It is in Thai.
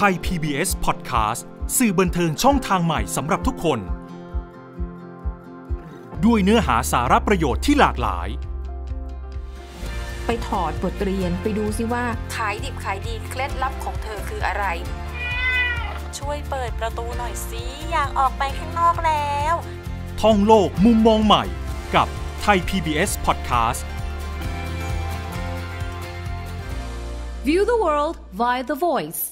ไทย PBS Podcast สื่อบันเทิงช่องทางใหม่สำหรับทุกคน ด้วยเนื้อหาสาระประโยชน์ที่หลากหลาย ไปถอดบทเรียนไปดูซิว่า ขายดิบขายดีเคล็ดลับของเธอคืออะไร ช่วยเปิดประตูหน่อยสิอยากออกไปข้างนอกแล้ว ท่องโลกมุมมองใหม่กับไทย PBS Podcast View the world via the voice